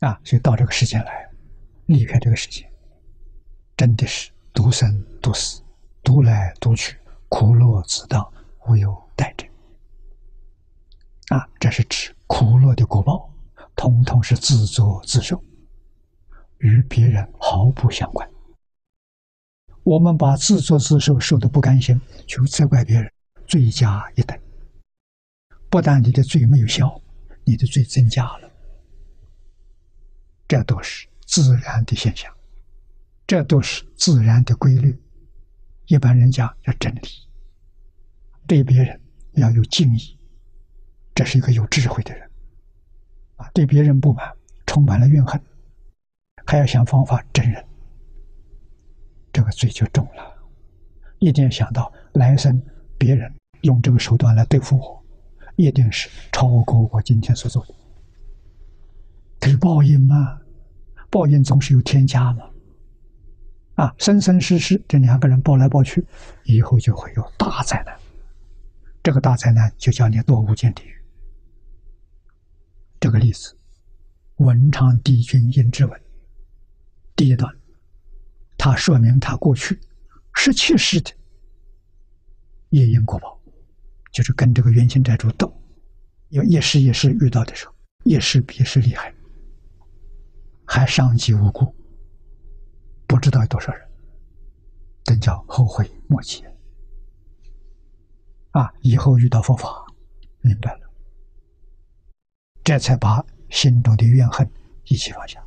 啊，所以到这个世间来，离开这个世界，真的是独生独死，独来独去，苦乐自当，无有代者。啊，这是指苦乐的果报，通通是自作自受，与别人毫不相关。我们把自作自受受的不甘心，就责怪别人，罪加一等。不但你的罪没有消，你的罪增加了。这都是自然的现象，这都是自然的规律。一般人讲要真理，对别人要有敬意，这是一个有智慧的人。啊，对别人不满，充满了怨恨，还要想方法整人，这个罪就重了。一定要想到来生别人用这个手段来对付我，一定是超过我今天所做的。是报应吗？报应总是有添加嘛。啊，生生世世这两个人报来报去，以后就会有大灾难。这个大灾难就叫你落无间地狱。这个例子，文昌帝君阴之文，第一段，他说明他过去十七世的业因果报，就是跟这个冤亲债主斗，有一世一世遇到的时候，一世比一世厉害。还伤及无辜，不知道有多少人，真叫后悔莫及啊！以后遇到佛法，明白了，这才把心中的怨恨一起放下。